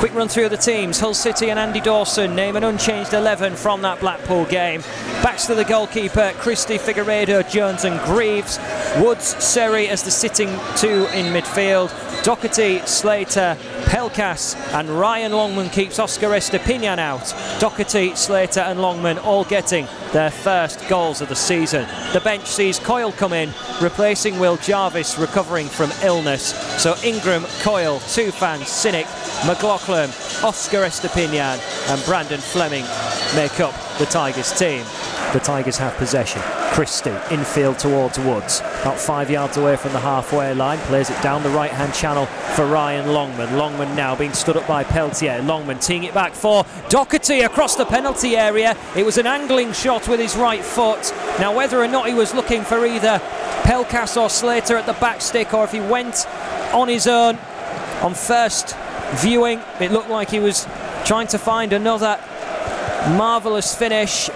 Quick run through of the teams. Hull City and Andy Dawson name an unchanged 11 from that Blackpool game. Backs to the goalkeeper, Christie, Figueiredo, Jones and Greaves. Woods, Seri as the sitting two in midfield. Docherty, Slater, Pelkas and Ryan Longman keeps Oscar Estupiñan out. Docherty, Slater and Longman all getting their first goals of the season. The bench sees Coyle come in, replacing Will Jarvis recovering from illness. So Ingram, Coyle, Tufan, Sinik, McLoughlin, Oscar Estupiñan and Brandon Fleming make up the Tigers team. The Tigers have possession. Christie infield towards Woods, about five yards away from the halfway line, plays it down the right hand channel for Ryan Longman. Longman now being stood up by Peltier. Longman teeing it back for Docherty across the penalty area. It was an angling shot with his right foot. Now, whether or not he was looking for either Pelkas or Slater at the back stick, or if he went on his own on first viewing, it looked like he was trying to find another marvellous finish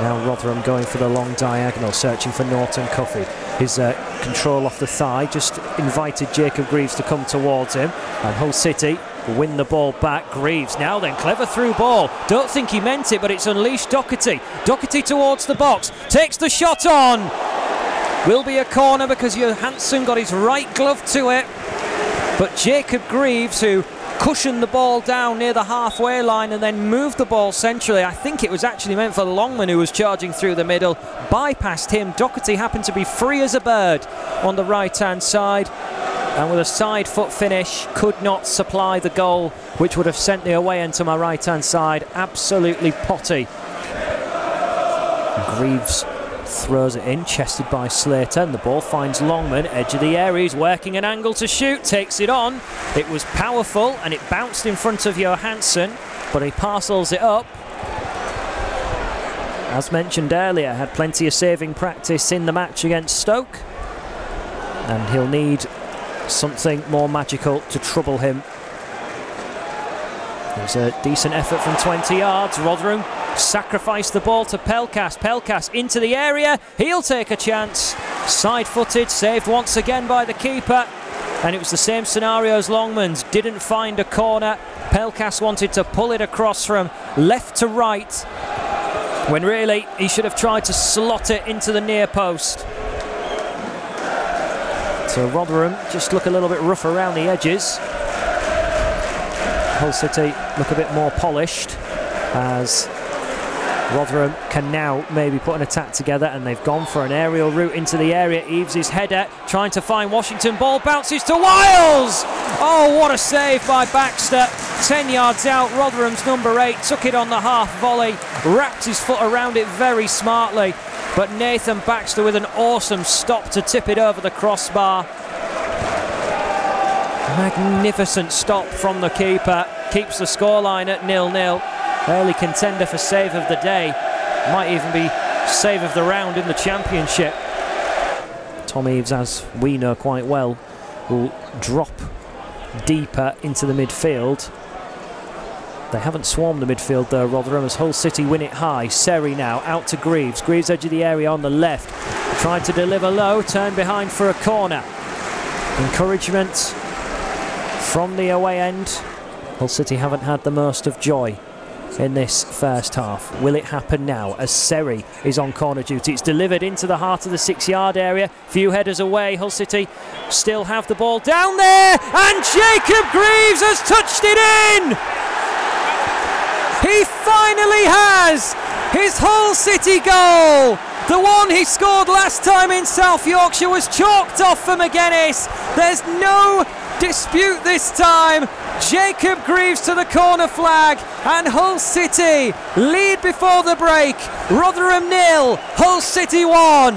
now Rotherham going for the long diagonal, searching for Norton Cuffy. His uh, control off the thigh just invited Jacob Greaves to come towards him. And Hull City win the ball back. Greaves now then, clever through ball. Don't think he meant it, but it's unleashed Docherty. Docherty towards the box, takes the shot on. Will be a corner because Johansson got his right glove to it. But Jacob Greaves, who cushioned the ball down near the halfway line and then moved the ball centrally. I think it was actually meant for Longman who was charging through the middle, bypassed him. Docherty happened to be free as a bird on the right hand side and with a side foot finish could not supply the goal which would have sent the away end to my right hand side. Absolutely potty. Greaves throws it in, chested by Slater, and the ball finds Longman, edge of the area. He's working an angle to shoot, takes it on. It was powerful and it bounced in front of Johansson, but he parcels it up. As mentioned earlier, had plenty of saving practice in the match against Stoke, and he'll need something more magical to trouble him. There's a decent effort from 20 yards. Rotherham sacrifice the ball to Pelkas. Pelkas into the area. He'll take a chance. Side footed, saved once again by the keeper. And it was the same scenario as Longman's. Didn't find a corner. Pelkas wanted to pull it across from left to right. When really he should have tried to slot it into the near post. So Rotherham just look a little bit rough around the edges. Hull City look a bit more polished as Rotherham can now maybe put an attack together and they've gone for an aerial route into the area. Eaves is header trying to find Washington. Ball bounces to Wiles! Oh, what a save by Baxter. 10 yards out. Rotherham's number eight took it on the half volley, wrapped his foot around it very smartly. But Nathan Baxter with an awesome stop to tip it over the crossbar. Magnificent stop from the keeper. Keeps the scoreline at nil-nil. Early contender for save of the day. Might even be save of the round in the championship. Tom Eaves, as we know quite well, will drop deeper into the midfield. They haven't swarmed the midfield though, Rotherham, as Hull City win it high. Seri now out to Greaves. Greaves edge of the area on the left. Tried to deliver low, turn behind for a corner. Encouragement from the away end. Hull City haven't had the most of joy in this first half. Will it happen now as Seri is on corner duty? It's delivered into the heart of the six yard area. Few headers away. Hull City still have the ball down there and Jacob Greaves has touched it in! He finally has his Hull City goal! The one he scored last time in South Yorkshire was chalked off for Magennis. There's no dispute this time. Jacob Greaves to the corner flag and Hull City lead before the break. Rotherham nil, Hull City one.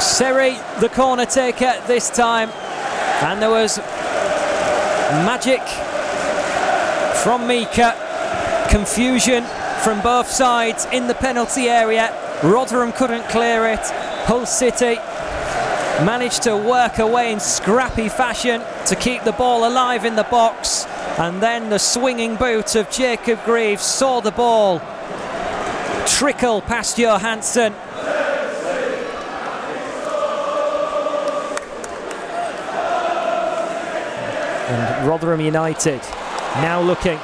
Seri, the corner taker this time, and there was magic from Mika, confusion from both sides in the penalty area. Rotherham couldn't clear it. Hull City managed to work away in scrappy fashion to keep the ball alive in the box. And then the swinging boot of Jacob Greaves saw the ball trickle past Johansson. And Rotherham United now looking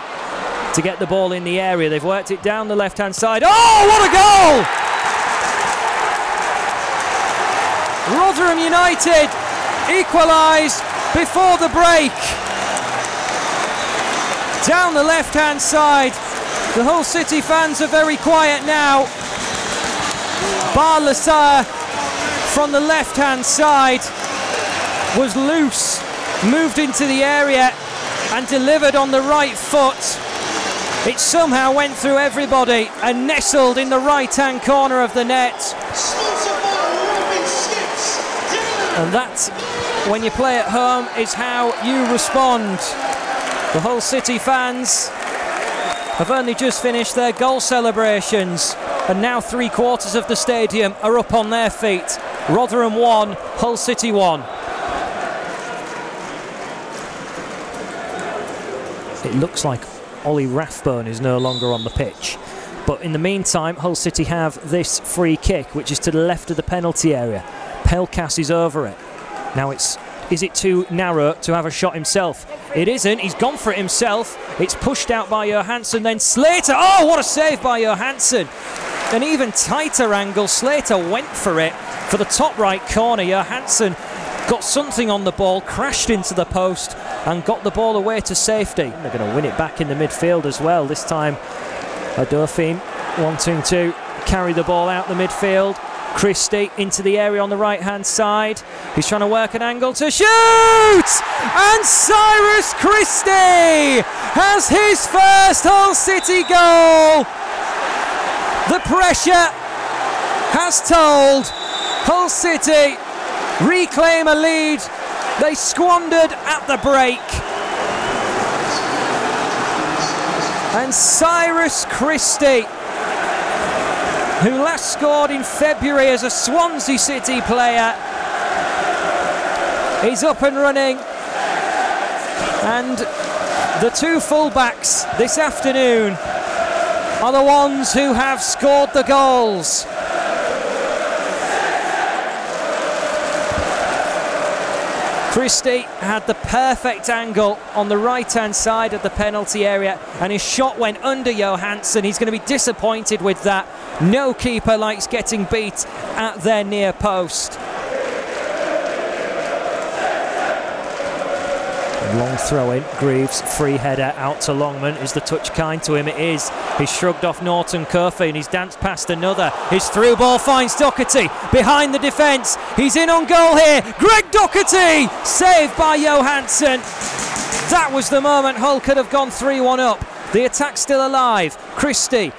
to get the ball in the area. They've worked it down the left hand side. Oh, what a goal! Rotherham United equalise before the break. Down the left hand side. The Hull City fans are very quiet now. Barlaser from the left hand side was loose, moved into the area and delivered on the right foot. It somehow went through everybody and nestled in the right hand corner of the net. And that, when you play at home, is how you respond. The Hull City fans have only just finished their goal celebrations, and now three quarters of the stadium are up on their feet. Rotherham 1, Hull City 1. It looks like Ollie Rathbone is no longer on the pitch. But in the meantime, Hull City have this free kick, which is to the left of the penalty area. Pelkas is over it. Now it's is it too narrow to have a shot himself? It isn't. He's gone for it himself. It's pushed out by Johansson. Then Slater. Oh, what a save by Johansson. An even tighter angle. Slater went for it for the top right corner. Johansson got something on the ball, crashed into the post, and got the ball away to safety. They're going to win it back in the midfield as well. This time, Odoffin wanting to carry the ball out the midfield. Christie into the area on the right hand side. He's trying to work an angle to shoot! And Cyrus Christie has his first Hull City goal. The pressure has told. Hull City reclaim a lead they squandered at the break. And Cyrus Christie who last scored in February as a Swansea City player. He's up and running. And the two fullbacks this afternoon are the ones who have scored the goals. Christie had the perfect angle on the right hand side of the penalty area and his shot went under Johansson. He's going to be disappointed with that. No keeper likes getting beat at their near post. Long throw in, Greaves, free header out to Longman. Is the touch kind to him? It is. He's shrugged off Norton Cuffy and he's danced past another. His through ball finds Docherty behind the defence. He's in on goal here. Greg Docherty saved by Johansson. That was the moment Hull could have gone 3 1 up. The attack still alive. Christie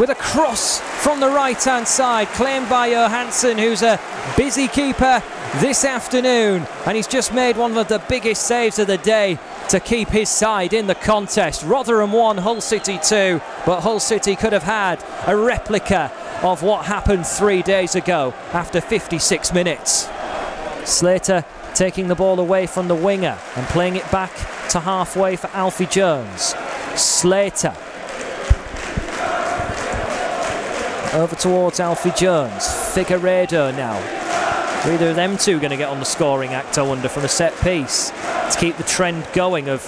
with a cross from the right hand side, claimed by Johansson, who's a busy keeper this afternoon. And he's just made one of the biggest saves of the day to keep his side in the contest. Rotherham 1, Hull City 2, but Hull City could have had a replica of what happened three days ago after 56 minutes. Slater taking the ball away from the winger and playing it back to halfway for Alfie Jones. Slater over towards Alfie Jones. Figueiredo now. Either of them two going to get on the scoring act, I wonder, from a set piece to keep the trend going of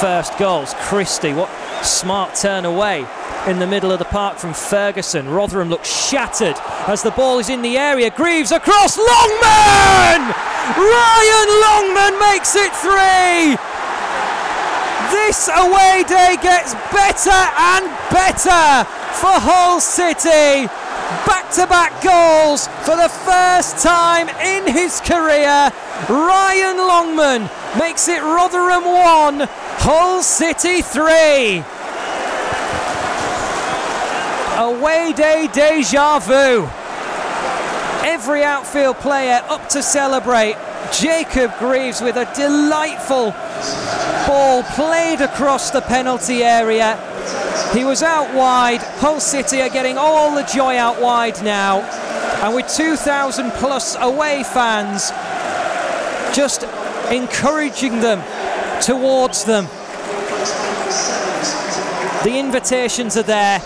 first goals. Christie, what smart turn away in the middle of the park from Ferguson. Rotherham looks shattered as the ball is in the area. Greaves across. Longman! Ryan Longman makes it three! This away day gets better and better for Hull City. Back to back goals for the first time in his career. Ryan Longman makes it Rotherham 1, Hull City 3. Away day deja vu. Every outfield player up to celebrate. Jacob Greaves with a delightful ball played across the penalty area. He was out wide. Hull City are getting all the joy out wide now. And with 2,000 plus away fans just encouraging them towards them. The invitations are there.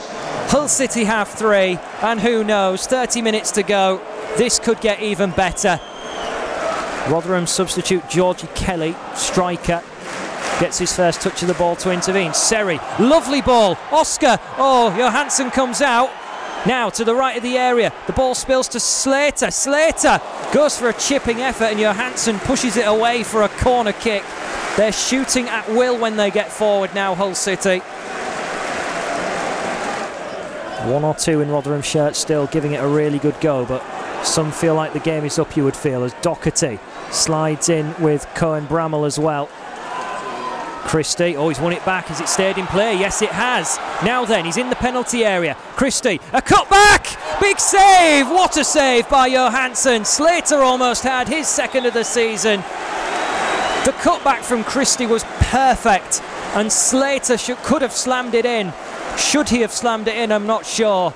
Hull City have three, and who knows, 30 minutes to go. This could get even better. Rotherham substitute Georgie Kelly, striker, gets his first touch of the ball to intervene. Seri, lovely ball. Oscar, oh, Johansson comes out. Now to the right of the area, the ball spills to Slater. Slater goes for a chipping effort, and Johansson pushes it away for a corner kick. They're shooting at will when they get forward now, Hull City. One or two in Rotherham shirt still giving it a really good go, but some feel like the game is up, you would feel, as Docherty slides in with Cohen Bramall as well. Christie, he's won it back. Has it stayed in play? Yes, it has. Now then, he's in the penalty area. Christie, a cut back! Big save! What a save by Johansson. Slater almost had his second of the season. The cutback from Christie was perfect, and Slater should, could have slammed it in. Should he have slammed it in? I'm not sure.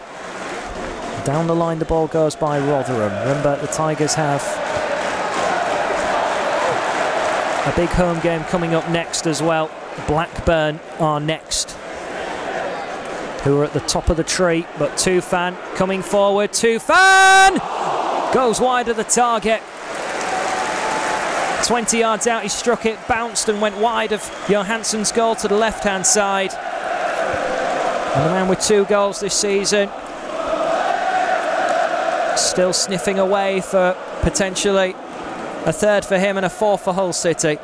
Down the line, the ball goes by Rotherham. Remember, the Tigers have a big home game coming up next as well. Blackburn are next, who are at the top of the tree. But Tufan coming forward. Tufan goes wide of the target. 20 yards out, he struck it, bounced and went wide of Johansson's goal to the left-hand side. And the man with two goals this season still sniffing away for potentially a third for him and a fourth for Hull City.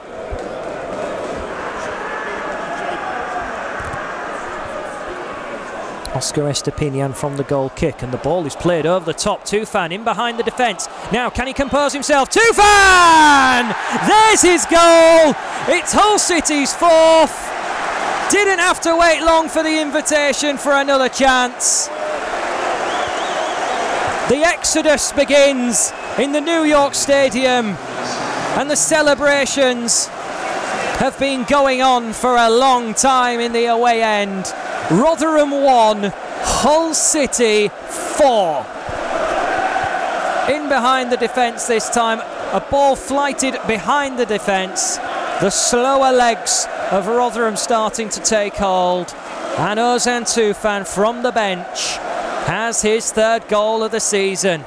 Oscar Estupiñán from the goal kick and the ball is played over the top. Tufan in behind the defence. Now can he compose himself? Tufan! There's his goal! It's Hull City's fourth. Didn't have to wait long for the invitation for another chance. The exodus begins in the New York Stadium and the celebrations have been going on for a long time in the away end. Rotherham 1, Hull City 4. In behind the defence this time, a ball flighted behind the defence. The slower legs of Rotherham starting to take hold. And Ozan Tufan from the bench has his third goal of the season.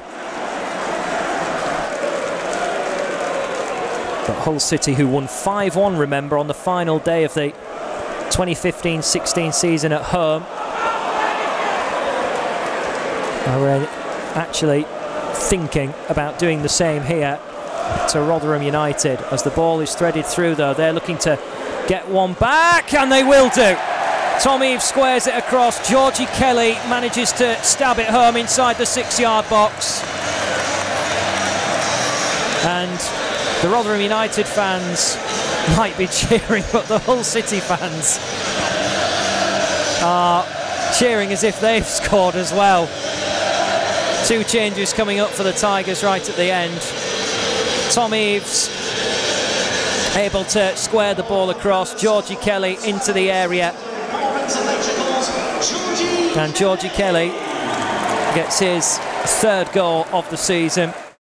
Hull City, who won 5-1, remember, on the final day of the 2015-16 season at home, are actually thinking about doing the same here to Rotherham United. As the ball is threaded through, though, they're looking to get one back, and they will do. Tom Eaves squares it across. Georgie Kelly manages to stab it home inside the six-yard box. And the Rotherham United fans might be cheering, but the Hull City fans are cheering as if they've scored as well. Two changes coming up for the Tigers right at the end. Tom Eaves able to square the ball across. Georgie Kelly into the area. And Georgie Kelly gets his third goal of the season.